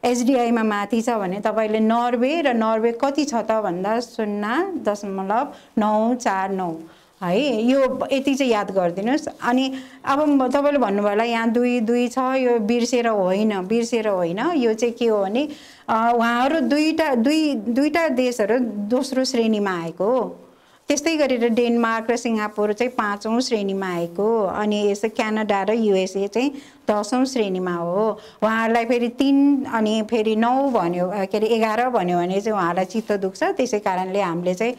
एसडिआईमा माथि छ भने तपाईँले नर्वे र नर्वे कति छ त भन्दा शून्य दशमलव नौ चार नौ। है यो यति चाहिँ याद गरिदिनुहोस्। अनि अब तपाईँले भन्नुभयो होला यहाँ दुई दुई छ यो बिर्सेर होइन बिर्सेर होइन यो चाहिँ के हो भने उहाँहरू दुईवटा दुई दुईवटा देशहरू दोस्रो श्रेणीमा आएको हो। त्यस्तै गरेर डेनमार्क र सिङ्गापुर चाहिँ पाँचौँ श्रेणीमा आएको अनि यस्तो क्यानाडा र युएसए चाहिँ दसौँ श्रेणीमा हो। उहाँहरूलाई फेरि तिन अनि फेरि नौ भन्यो के अरे एघार भन्यो भने चाहिँ उहाँलाई चित्त दुख्छ। त्यसै कारणले हामीले चाहिँ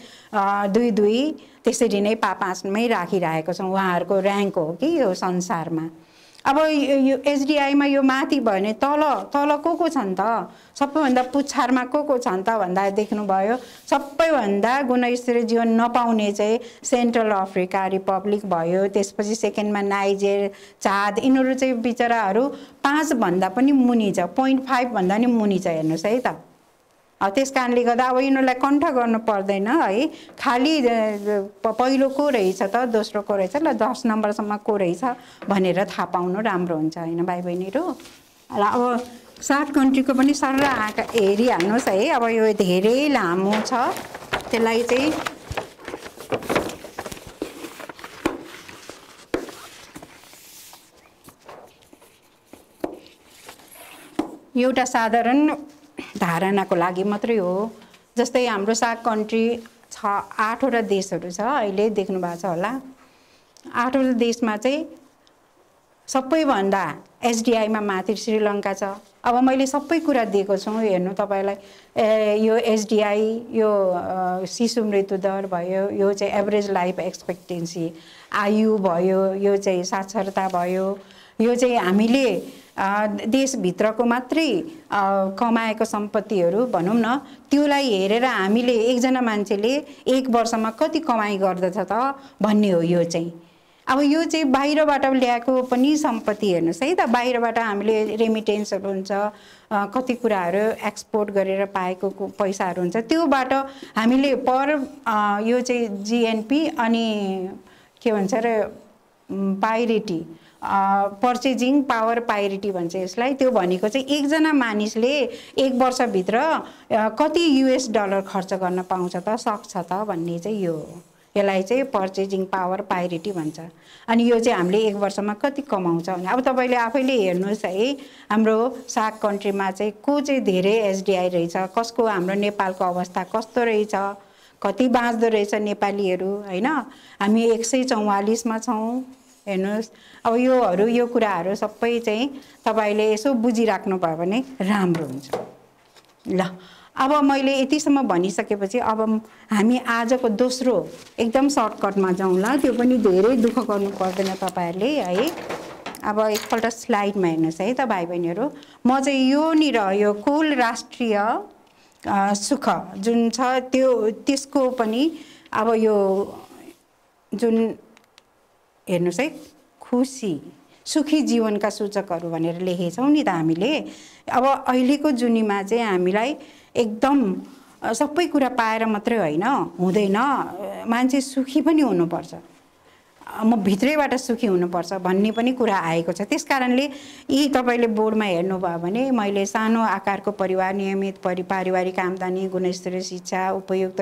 दुई दुई त्यसरी नै पा पाँचमै राखिरहेको छौँ। उहाँहरूको ऱ्याङ्क हो कि यो संसारमा। अब यो एसडिआईमा यो माथि भयो भने तल तल को को छन् त? सबैभन्दा पुच्छारमा को को छन् त भन्दा देख्नुभयो। सबैभन्दा गुणस्तरीय जीवन नपाउने चाहिँ सेन्ट्रल अफ्रिका रिपब्लिक भयो। त्यसपछि सेकेन्डमा नाइजेर चाद यिनीहरू चाहिँ बिचराहरू पाँचभन्दा पनि मुनि छ। पोइन्ट फाइभभन्दा नि मुनि छ हेर्नुहोस् है त। त्यस कारणले गर्दा अब यिनीहरूलाई कण्ठ गर्नु पर्दैन है। खालि पहिलो को रहेछ त? दोस्रो को रहेछ? ल दस नम्बरसम्म को रहेछ भनेर थाहा पाउनु राम्रो हुन्छ होइन भाइ बहिनीहरू र अब सात कन्ट्रीको पनि सर आँखा हेरिहाल्नुहोस् है। अब यो धेरै लामो छ। त्यसलाई चाहिँ एउटा साधारण धारणाको लागि मात्रै हो। जस्तै हाम्रो साग कन्ट्री छ आठवटा देशहरू छ अहिले देख्नु भएको छ होला। आठवटा देशमा चाहिँ सबैभन्दा एसडिआईमा माथि श्रीलङ्का छ। अब मैले सबै कुरा दिएको छु हेर्नु तपाईँलाई। ए यो एसडिआई यो शिशु मृत्यु दर भयो यो चाहिँ एभरेज लाइफ एक्सपेक्टेन्सी आयु भयो यो चाहिँ साक्षरता भयो। यो चाहिँ हामीले देशभित्रको मात्रै कमाएको सम्पत्तिहरू भनौँ न त्योलाई हेरेर हामीले एकजना मान्छेले एक वर्षमा कति कमाइ गर्दछ त भन्ने हो यो चाहिँ। अब यो चाहिँ बाहिरबाट ल्याएको पनि सम्पत्ति हेर्नुहोस् है त बाहिरबाट हामीले रेमिटेन्सहरू हुन्छ कति कुराहरू एक्सपोर्ट गरेर पाएको पैसाहरू हुन्छ त्योबाट हामीले पर यो चाहिँ जिएनपी अनि के भन्छ र पाइरिटी पर्चेजिङ पावर पाइरिटी भन्छ यसलाई। त्यो भनेको चाहिँ एकजना मानिसले एक वर्षभित्र कति युएस डलर खर्च गर्न पाउँछ त सक्छ त भन्ने चाहिँ यो यसलाई चाहिँ पर्चेजिङ पावर पाइरिटी भन्छ। अनि यो चाहिँ हामीले एक वर्षमा कति कमाउँछ भने अब तपाईँले आफैले हेर्नुहोस् है हाम्रो साग कन्ट्रीमा चाहिँ को चाहिँ धेरै एसडिआई रहेछ कसको हाम्रो नेपालको अवस्था कस्तो रहेछ कति बाँच्दो रहेछ नेपालीहरू होइन? हामी एक सय चौवालिसमा छौँ। हेर्नुहोस्। अब योहरू यो कुराहरू सबै चाहिँ तपाईँले यसो बुझिराख्नु भयो भने राम्रो हुन्छ। ल अब मैले यतिसम्म भनिसकेपछि अब हामी आजको दोस्रो एकदम सर्टकटमा जाउँ ल। त्यो पनि धेरै दुःख गर्नु पर्दैन तपाईँहरूले है। अब एकपल्ट स्लाइडमा हेर्नुहोस् है। त भाइ बहिनीहरू म चाहिँ योनिर यो कुल राष्ट्रिय सुख जुन छ त्यो त्यसको पनि अब यो जुन हेर्नुहोस् है खुसी सुखी जीवनका सूचकहरू भनेर लेखेछौँ नि त हामीले। अब अहिलेको जुनीमा चाहिँ हामीलाई एकदम सबै कुरा पाएर मात्रै होइन हुँदैन। मान्छे सुखी पनि हुनुपर्छ। म भित्रैबाट सुखी हुनुपर्छ भन्ने पनि कुरा आएको छ। त्यस कारणले यी तपाईँले बोर्डमा हेर्नुभयो भने मैले सानो आकारको परिवार नियमित परि पारिवारिक आम्दानी गुणस्तरीय शिक्षा उपयुक्त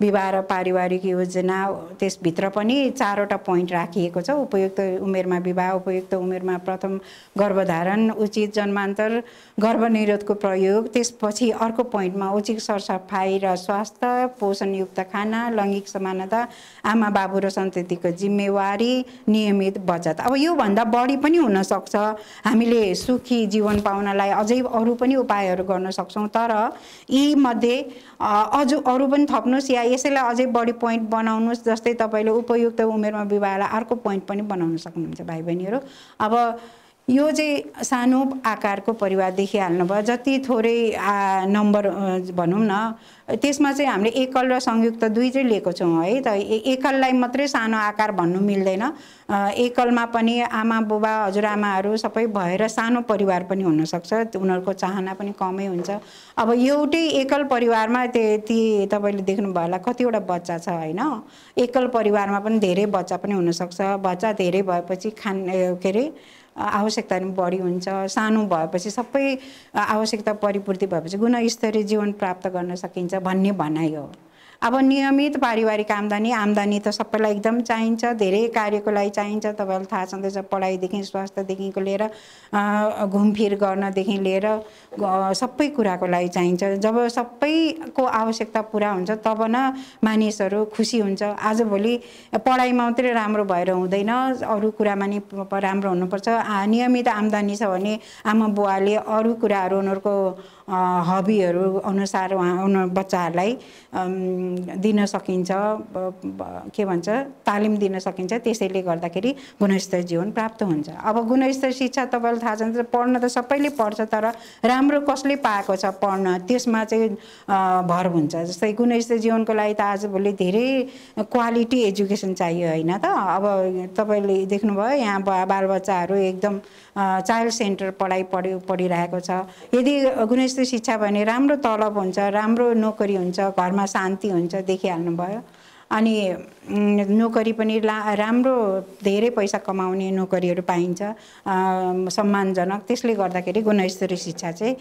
विवाह र पारिवारिक योजना त्यसभित्र पनि चारवटा पोइन्ट राखिएको छ। उपयुक्त उमेरमा विवाह उपयुक्त उमेरमा प्रथम गर्भधारण उचित जन्मान्तर गर्भनिरोधको प्रयोग त्यसपछि अर्को पोइन्टमा उचित सरसफाइ र स्वास्थ्य पोषणयुक्त खाना लैङ्गिक समानता आमा बाबु र सन्ततिको जिम्मेवारी जिम्मेवारी नियमित बचत। अब योभन्दा बढी पनि हुनसक्छ। हामीले सुखी जीवन पाउनलाई अझै अरू पनि उपायहरू गर्न सक्छौँ। तर यीमध्ये अझ अरू पनि थप्नुहोस् या यसैलाई अझै बढी पोइन्ट बनाउनुहोस् जस्तै तपाईँले उपयुक्त उमेरमा विवाहलाई अर्को पोइन्ट पनि बनाउन सक्नुहुन्छ भाइ बहिनीहरू अब यो चाहिँ सानो आकारको परिवार देखिहाल्नु भयो जति थोरै नम्बर भनौँ न त्यसमा चाहिँ हामीले एकल र संयुक्त दुई चाहिँ लिएको छौँ है। त एकललाई मात्रै सानो आकार भन्नु मिल्दैन। एकलमा पनि आमा बुबा हजुरआमाहरू सबै भएर सानो परिवार पनि हुनसक्छ। उनीहरूको चाहना पनि कमै हुन्छ। अब एउटै एकल परिवारमा त्यति तपाईँले देख्नुभयो होला कतिवटा बच्चा छ होइन? एकल परिवारमा पनि धेरै बच्चा पनि हुनसक्छ। बच्चा धेरै भएपछि खान के अरे आवश्यकता पनि बढी हुन्छ। सानो भएपछि सबै आवश्यकता परिपूर्ति भएपछि गुणस्तरीय जीवन प्राप्त गर्न सकिन्छ भन्ने भनाइ हो। अब नियमित पारिवारिक आम्दानी आम्दानी त सबैलाई एकदम चाहिन्छ धेरै कार्यको लागि चाहिन्छ तपाईँलाई थाहा छँदैछ पढाइदेखि स्वास्थ्यदेखिको लिएर घुमफिर गर्नदेखि लिएर सबै कुराको लागि चाहिन्छ। जब सबैको आवश्यकता पुरा हुन्छ तब न मानिसहरू खुसी हुन्छ। आजभोलि पढाइमा मात्रै राम्रो भएर हुँदैन अरू कुरामा नि राम्रो हुनुपर्छ। नियमित आम्दानी छ भने आमा बुवाले अरू कुराहरू उनीहरूको हबीहरू अनुसार उहाँ उनीहरू बच्चाहरूलाई दिन सकिन्छ के भन्छ तालिम दिन सकिन्छ। त्यसैले गर्दाखेरि गुणस्तर जीवन प्राप्त हुन्छ। अब गुणस्तर शिक्षा तपाईँलाई थाहा छ पढ्न त सबैले पढ्छ तर राम्रो कसले पाएको छ पढ्न त्यसमा चाहिँ भर हुन्छ। जस्तै गुणस्तर जीवनको लागि त आजभोलि धेरै क्वालिटी एजुकेसन चाहियो होइन त? अब तपाईँले देख्नुभयो यहाँ बालबच्चाहरू एकदम चाइल्ड सेन्टर पढाइ पढि पढिरहेको छ। यदि गुणस्तर शिक्षा भने राम्रो तलब हुन्छ राम्रो नोकरी हुन्छ घरमा शान्ति हुन्छ देखिहाल्नुभयो। अनि नोकरी पनि ला राम्रो धेरै पैसा कमाउने नोकरीहरू पाइन्छ सम्मानजनक। त्यसले गर्दाखेरि गुणस्तरीय शिक्षा चाहिँ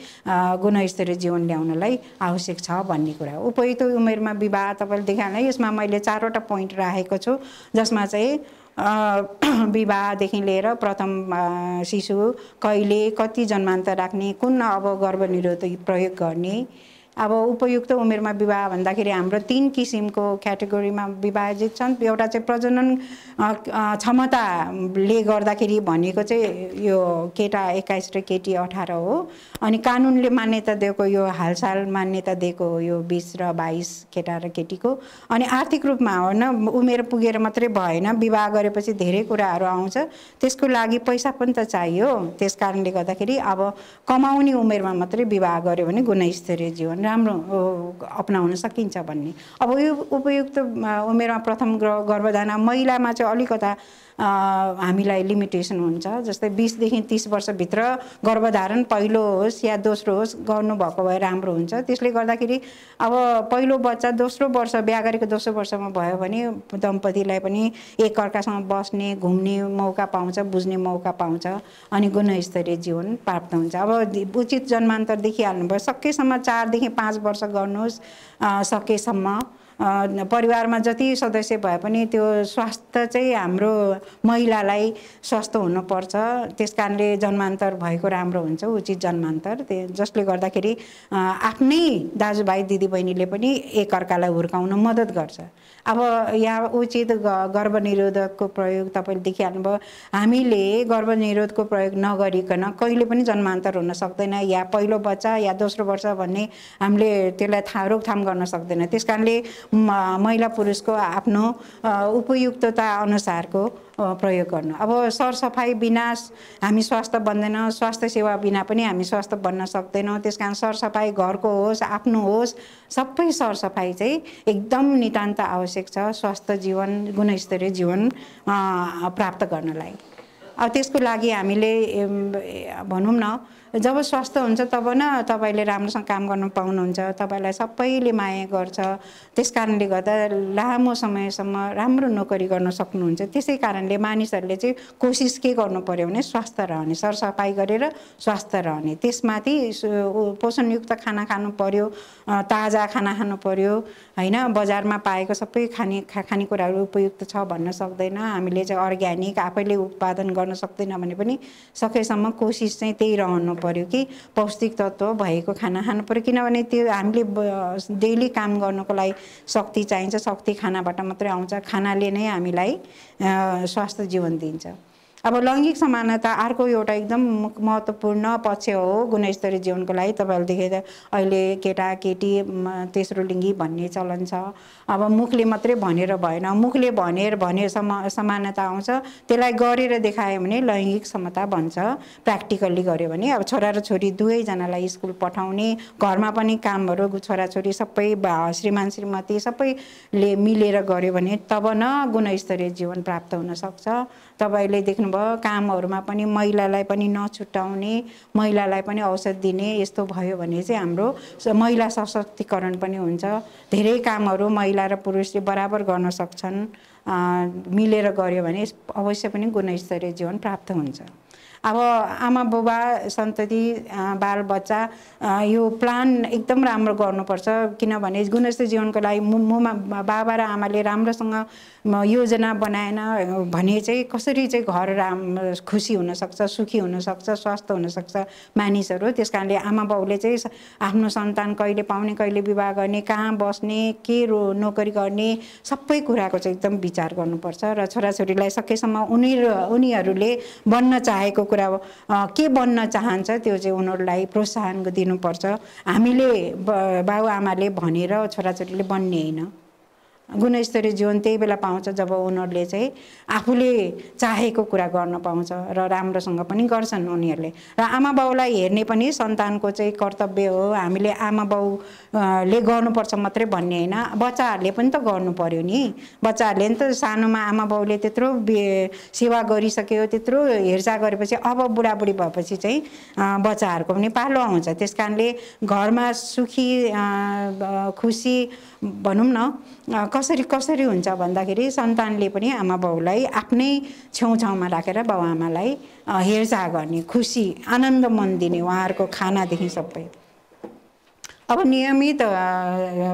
गुणस्तरीय जीवन ल्याउनलाई आवश्यक छ भन्ने कुरा हो। उपयुक्त उमेरमा विवाह तपाईँले देखिहाल्नु यसमा मैले चारवटा पोइन्ट राखेको छु जसमा चाहिँ विवाहदेखि लिएर प्रथम शिशु कहिले कति जन्मान्तर राख्ने कुन अब गर्भनिरोधी प्रयोग गर्ने अब उपयुक्त उमेरमा विवाह भन्दाखेरि हाम्रो तिन किसिमको क्याटेगोरीमा विभाजित छन्। एउटा चाहिँ प्रजनन क्षमताले गर्दाखेरि भनेको चाहिँ यो केटा एक्काइस र केटी अठार हो। अनि कानुनले मान्यता दिएको यो हालसाल मान्यता दिएको यो बिस र बाइस केटा र केटीको। अनि आर्थिक रूपमा होइन उमेर पुगेर मात्रै भएन विवाह गरेपछि धेरै कुराहरू आउँछ। त्यसको लागि पैसा पनि त चाहियो। त्यस कारणले गर्दाखेरि अब कमाउने उमेरमा मात्रै विवाह गऱ्यो भने गुणस्तरीय जीवन राम्रो अप्नाउन सकिन्छ भन्ने। अब यो उपयुक्त उमेरमा प्रथम गर्भधान महिलामा चाहिँ अलिकता हामीलाई लिमिटेसन हुन्छ। जस्तै बिसदेखि तिस वर्षभित्र गर्भधारण पहिलो होस् या दोस्रो होस् गर्नुभएको भए राम्रो हुन्छ। त्यसले गर्दाखेरि अब पहिलो बच्चा दोस्रो वर्ष बिहा गरेको दोस्रो वर्षमा भयो भने दम्पतिलाई पनि एकअर्कासँग बस्ने घुम्ने मौका पाउँछ बुझ्ने मौका पाउँछ अनि गुणस्तरीय जीवन प्राप्त हुन्छ। अब उचित जन्मान्तर देखिहाल्नुभयो सकेसम्म चारदेखि पाँच वर्ष गर्नुहोस् सकेसम्म। परिवारमा जति सदस्य भए पनि त्यो स्वास्थ्य चाहिँ हाम्रो महिलालाई स्वस्थ हुनुपर्छ। त्यस कारणले जन्मान्तर भएको राम्रो हुन्छ उचित जन्मान्तर। त्यो जसले गर्दाखेरि आफ्नै दाजुभाइ दिदीबहिनीले पनि एकअर्कालाई हुर्काउन मद्दत गर्छ। अब यहाँ उचित गर्भनिरोधकको प्रयोग तपाईँले देखिहाल्नुभयो। हामीले गर्भनिरोधको प्रयोग नगरिकन कहिले पनि जन्मान्तर हुन सक्दैन। या पहिलो बच्चा या दोस्रो वर्ष भन्ने हामीले त्यसलाई थाहा रोकथाम गर्न सक्दैन। त्यस कारणले महिला पुरुषको आफ्नो उपयुक्तता अनुसारको प्रयोग गर्नु। अब सरसफाइ बिना हामी स्वास्थ्य बन्दैन स्वास्थ्य सेवा बिना पनि हामी स्वास्थ्य बन्न सक्दैनौँ। त्यस कारण सरसफाइ घरको होस् आफ्नो होस् सबै सरसफाइ चाहिँ एकदम नितान्त आवश्यक छ स्वास्थ्य जीवन गुणस्तरीय जीवन प्राप्त गर्नलाई। अब त्यसको लागि हामीले भनौँ न जब स्वस्थ हुन्छ तब न तपाईँले राम्रोसँग काम गर्नु पाउनुहुन्छ तपाईँलाई सबैले माया गर्छ। त्यस कारणले गर्दा लामो समयसम्म राम्रो नोकरी गर्न सक्नुहुन्छ। त्यसै कारणले मानिसहरूले चाहिँ कोसिस के गर्नु पऱ्यो भने स्वास्थ्य रहने सरसफाइ गरेर स्वास्थ्य रहने। त्यसमाथि पोषणयुक्त खाना खानु पर्यो ताजा खाना खानु पर्यो होइन? बजारमा पाएको सबै खाने खा खानेकुराहरू उपयुक्त छ भन्न सक्दैन। हामीले चाहिँ अर्ग्यानिक आफैले उत्पादन गर्न सक्दैन भने पनि सकेसम्म कोसिस चाहिँ त्यही रहनु पर्यो कि पौष्टिक तत्त्व भएको खाना खानु पऱ्यो। किनभने त्यो हामीले डेली काम गर्नुको लागि शक्ति चाहिन्छ। शक्ति खानाबाट मात्रै आउँछ। खानाले नै हामीलाई स्वास्थ्य जीवन दिन्छ। अब लैङ्गिक समानता अर्को एउटा एकदम महत्त्वपूर्ण पक्ष हो गुणस्तरीय जीवनको लागि। तपाईँहरूले देखेर अहिले केटा केटी तेस्रो लिङ्गी भन्ने चलन छ। अब मुखले मात्रै भनेर भएन। मुखले भनेर भने समा समानता आउँछ। त्यसलाई गरेर देखायो भने लैङ्गिक समता भन्छ प्र्याक्टिकल्ली गऱ्यो भने अब छोरा र छोरी दुवैजनालाई स्कुल पठाउने घरमा पनि कामहरू छोराछोरी सबै श्रीमान श्रीमती सबैले मिलेर गऱ्यो भने तब न गुणस्तरीय जीवन प्राप्त हुनसक्छ तपाईँले देख्नुभयो कामहरूमा पनि महिलालाई पनि नछुट्याउने महिलालाई पनि औषध दिने यस्तो भयो भने चाहिँ हाम्रो महिला सशक्तिकरण पनि हुन्छ। धेरै कामहरू महिला र पुरुषले बराबर गर्न सक्छन्। मिलेर गऱ्यो भने अवश्य पनि गुणस्तरीय जीवन प्राप्त हुन्छ। अब आमा बुबा सन्तति बालबच्चा यो प्लान एकदम राम्रो गर्नुपर्छ। किनभने गुणस्तरीय जीवनको लागि मुमा बाबा र आमाले राम्रोसँग योजना बनाएन भने चाहिँ कसरी चाहिँ घर राम खुसी हुनसक्छ सुखी हुनसक्छ स्वस्थ हुनसक्छ मानिसहरू? त्यस कारणले आमा बाउले चाहिँ आफ्नो सन्तान कहिले पाउने कहिले विवाह गर्ने कहाँ बस्ने के रो नोकरी गर्ने सबै कुराको चाहिँ एकदम विचार गर्नुपर्छ। र छोराछोरीलाई सकेसम्म उनीहरू उनीहरूले बन्न चाहेको कुरा के बन्न चाहन्छ त्यो चाहिँ उनीहरूलाई प्रोत्साहन दिनुपर्छ। हामीले बाबुआमाले भनेर छोराछोरीले बन्ने होइन। गुणस्तरीय जीवन त्यही बेला पाउँछ जब उनीहरूले चाहिँ आफूले चाहेको कुरा गर्न पाउँछ र राम्रोसँग पनि गर्छन् उनीहरूले। र आमा बाउलाई हेर्ने पनि सन्तानको चाहिँ कर्तव्य हो। हामीले आमा बाउले गर्नुपर्छ मात्रै भन्ने होइन। बच्चाहरूले पनि त गर्नु पर्यो नि। बच्चाहरूले नि त सानोमा आमा बाउले त्यत्रो सेवा गरिसक्यो त्यत्रो हेरचाह गरेपछि अब बुढाबुढी भएपछि चाहिँ बच्चाहरूको पनि पालो आउँछ। त्यस घरमा सुखी खुसी भनौँ न कसरी कसरी हुन्छ भन्दाखेरि सन्तानले पनि आमा बाउलाई आफ्नै छेउछाउमा राखेर बाउआमालाई हेरचाह गर्ने खुसी आनन्द मन दिने उहाँहरूको खानादेखि सबै। अब नियमित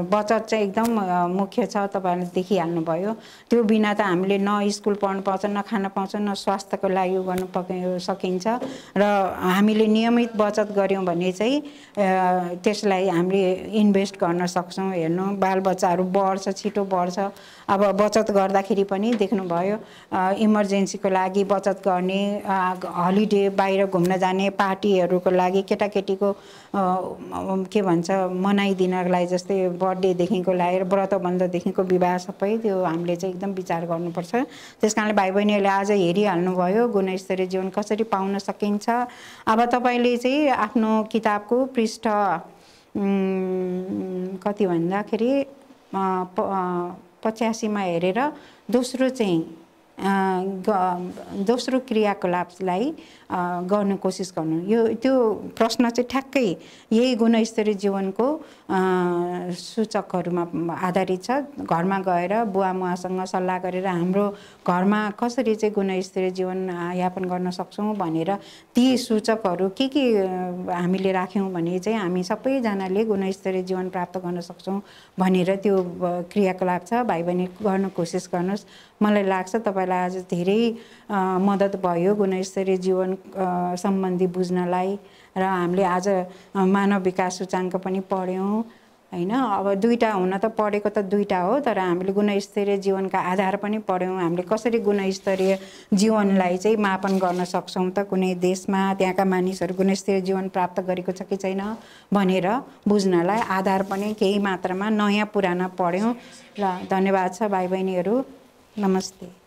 बचत चाहिँ एकदम मुख्य छ तपाईँहरूले देखिहाल्नुभयो। त्यो बिना त हामीले न स्कुल पढ्नु पाउँछ न खान पाउँछ न स्वास्थ्यको लागि गर्नु पक सकिन्छ। र हामीले नियमित बचत गऱ्यौँ भने चाहिँ त्यसलाई हामीले इन्भेस्ट गर्न सक्छौँ हेर्नु। बालबच्चाहरू बढ्छ छिटो बढ्छ। अब बचत गर्दाखेरि पनि देख्नुभयो इमर्जेन्सीको लागि बचत गर्ने हलिडे बाहिर घुम्न जाने पार्टीहरूको लागि केटाकेटीको के भन्छ मनाइदिनलाई जस्तै बर्थडेदेखिको लगाएर व्रतबन्धदेखिको विवाह सबै त्यो हामीले चाहिँ एकदम विचार गर्नुपर्छ। त्यस कारणले भाइ बहिनीहरूले आज हेरिहाल्नुभयो गुणस्तरीय जीवन कसरी पाउन सकिन्छ। अब तपाईँले चाहिँ आफ्नो किताबको पृष्ठ कति भन्दाखेरि पच्यासीमा हेरेर दोस्रो चाहिँ दोस्रो क्रियाकलापलाई गर्न कोसिस गर्नु। यो त्यो प्रश्न चाहिँ ठ्याक्कै यही गुणस्तरीय जीवनको सूचकहरूमा आधारित छ। घरमा गएर बुवा मुवासँग सल्लाह गरेर हाम्रो घरमा कसरी चाहिँ गुणस्तरीय जीवन यापन गर्न सक्छौँ भनेर ती सूचकहरू के के हामीले राख्यौँ भने चाहिँ हामी सबैजनाले गुणस्तरीय जीवन प्राप्त गर्न सक्छौँ भनेर त्यो क्रियाकलाप छ। भाइ बहिनी गर्न कोसिस गर्नुहोस्। मलाई लाग्छ तपाईँलाई आज धेरै मद्दत भयो गुणस्तरीय जीवन सम्बन्धी बुझ्नलाई र हामीले आज मानव विकास सूचाङ्क पनि पढ्यौँ होइन? अब दुईवटा हुन त पढेको त दुईवटा हो तर हामीले गुणस्तरीय जीवनका आधार पनि पढ्यौँ। हामीले कसरी गुणस्तरीय जीवनलाई चाहिँ मापन गर्न सक्छौँ त कुनै देशमा? त्यहाँका मानिसहरू गुणस्तरीय जीवन प्राप्त गरेको छ कि छैन भनेर बुझ्नलाई आधार पनि केही मात्रामा नयाँ पुराना पढ्यौँ। र धन्यवाद छ भाइ बहिनीहरू नमस्ते।